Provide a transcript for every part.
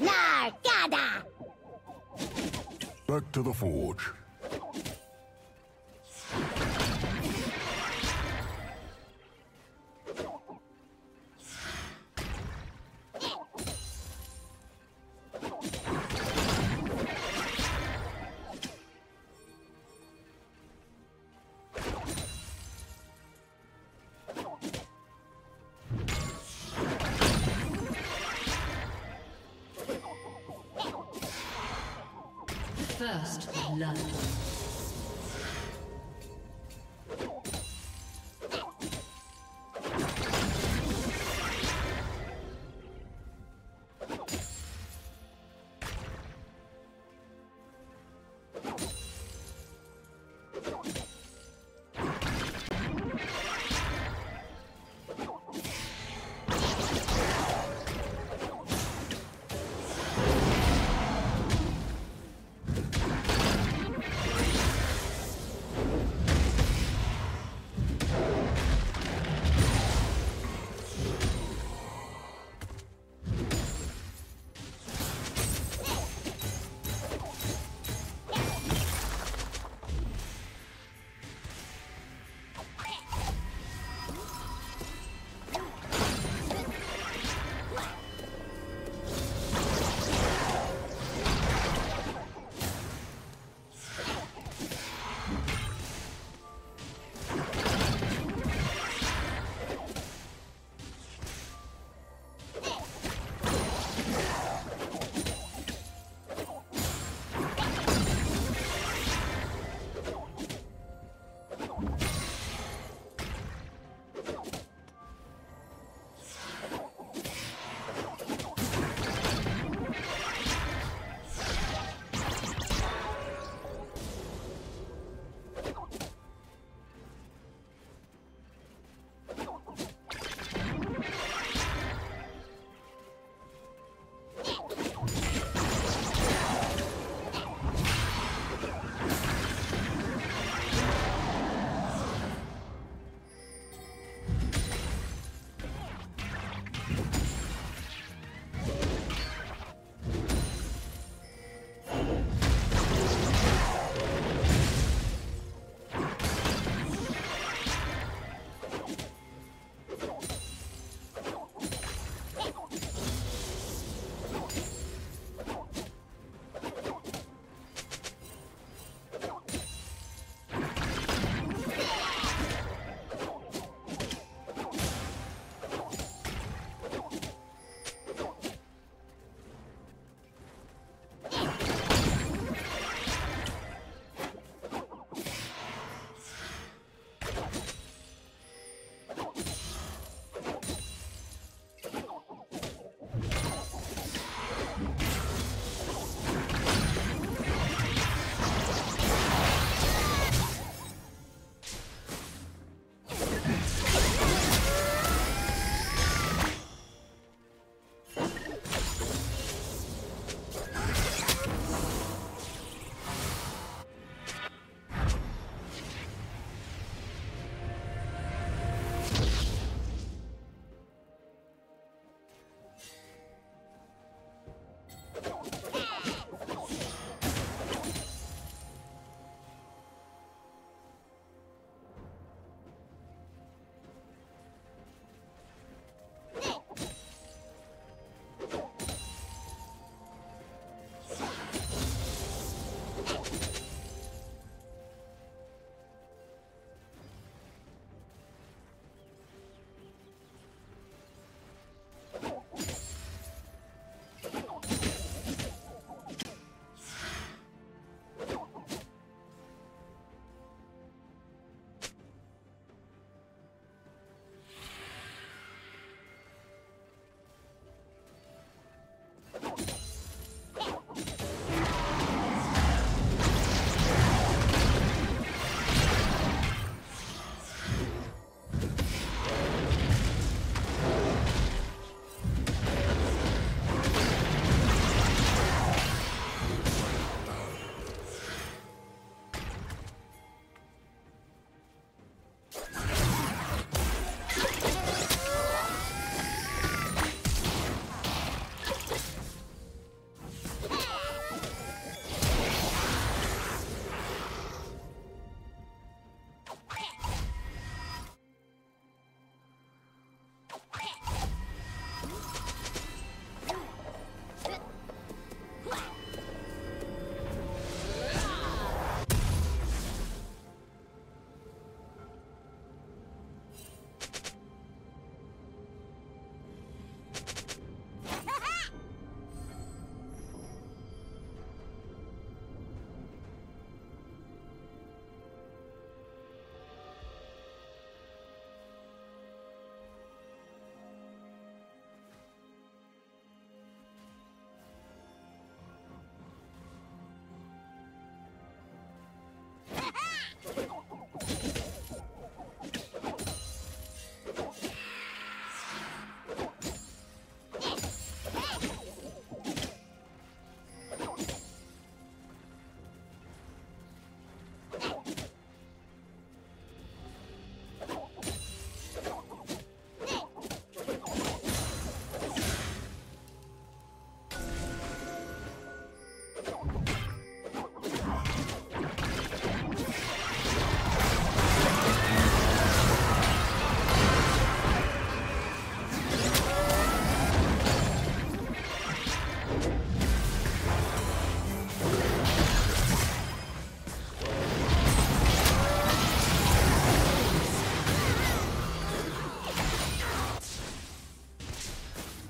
Nargada! Back to the forge. Blood.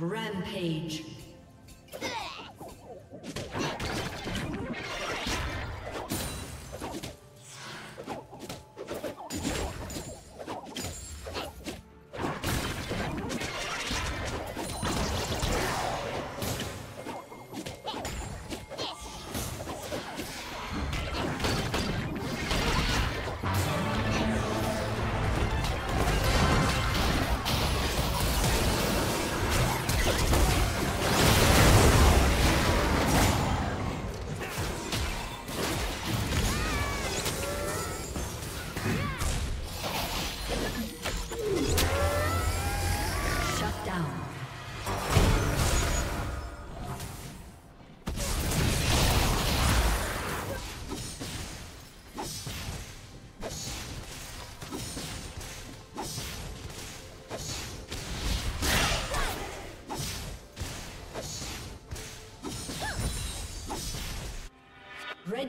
Rampage.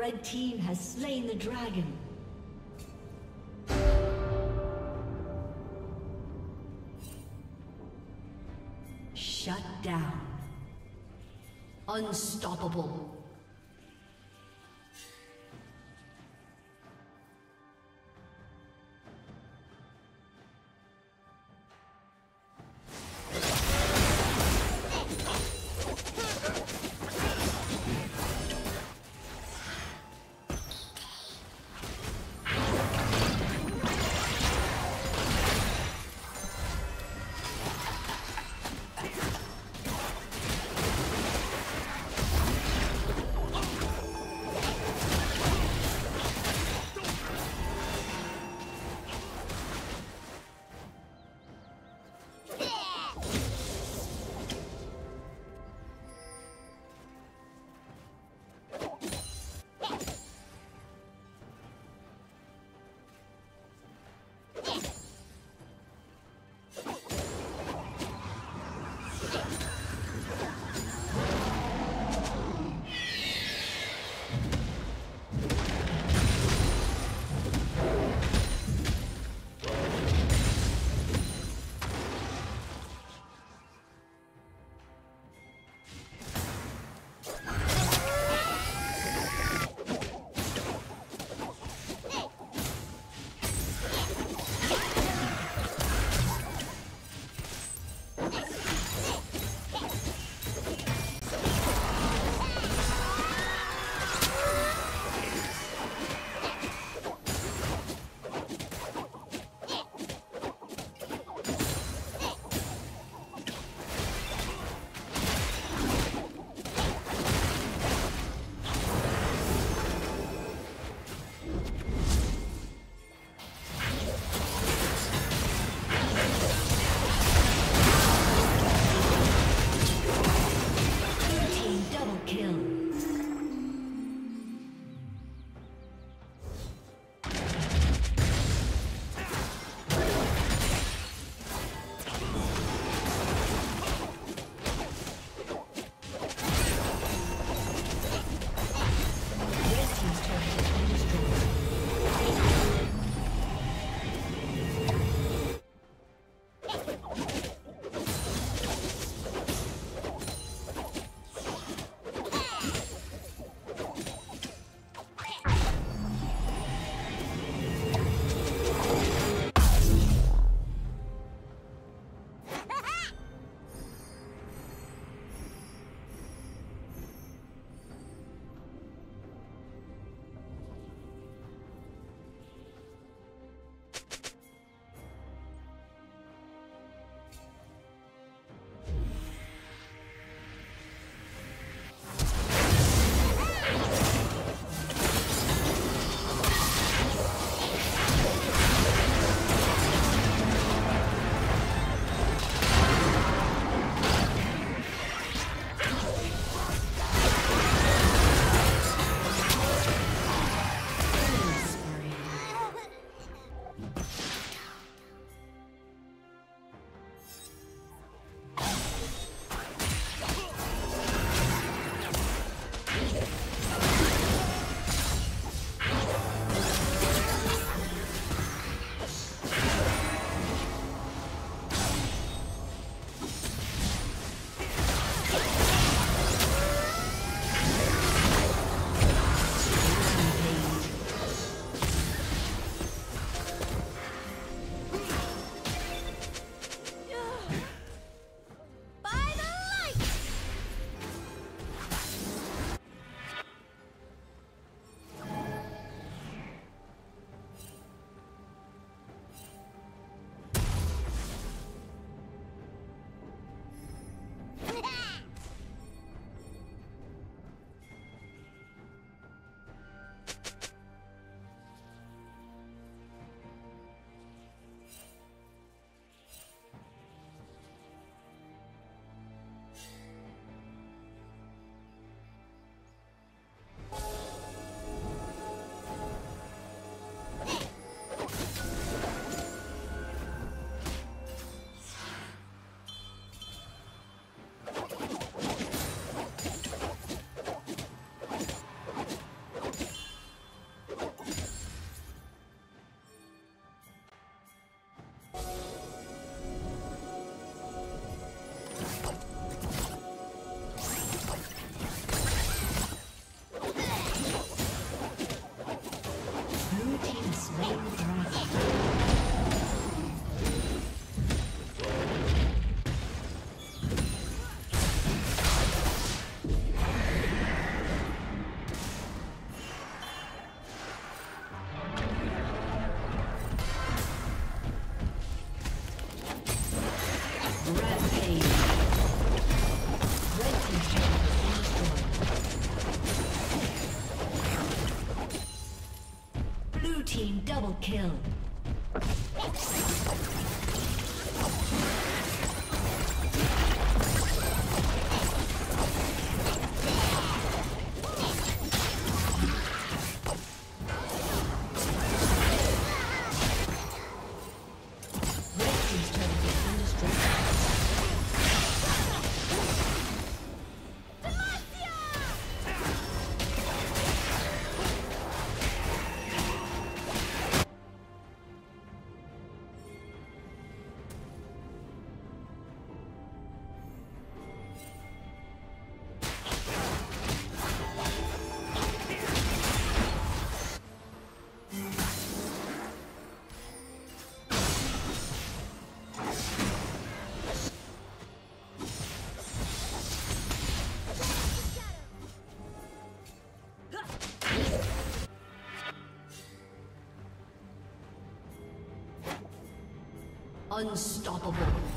Red team has slain the dragon. Shut down. Unstoppable. Unstoppable.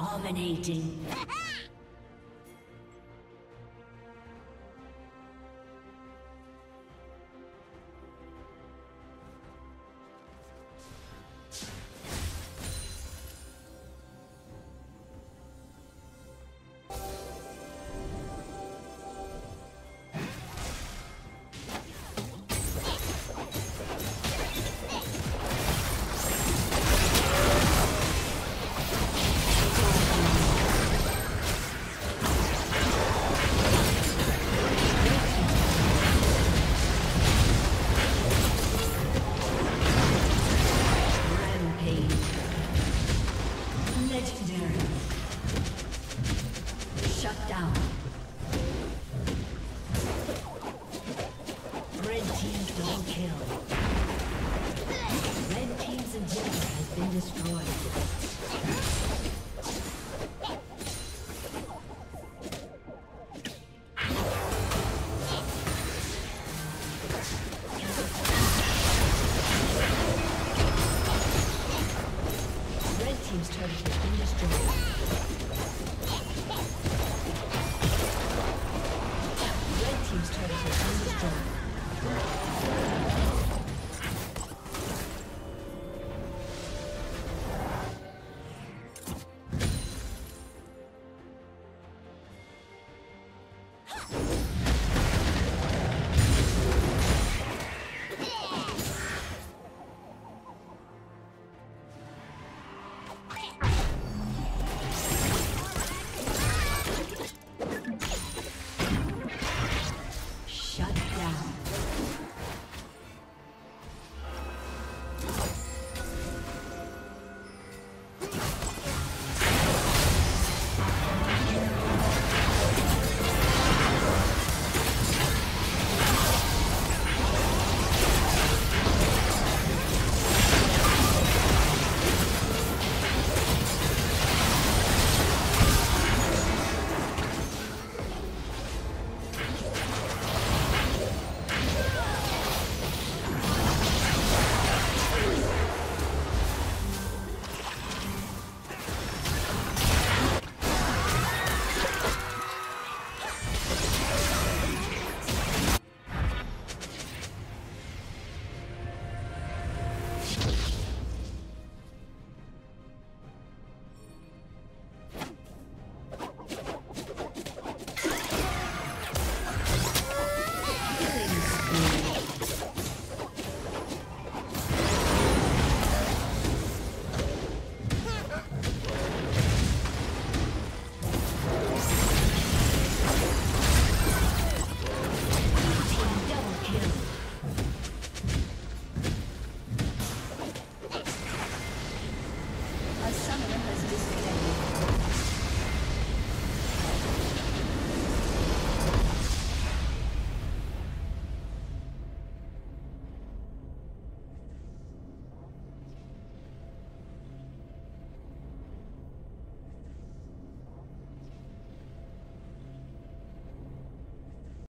Dominating.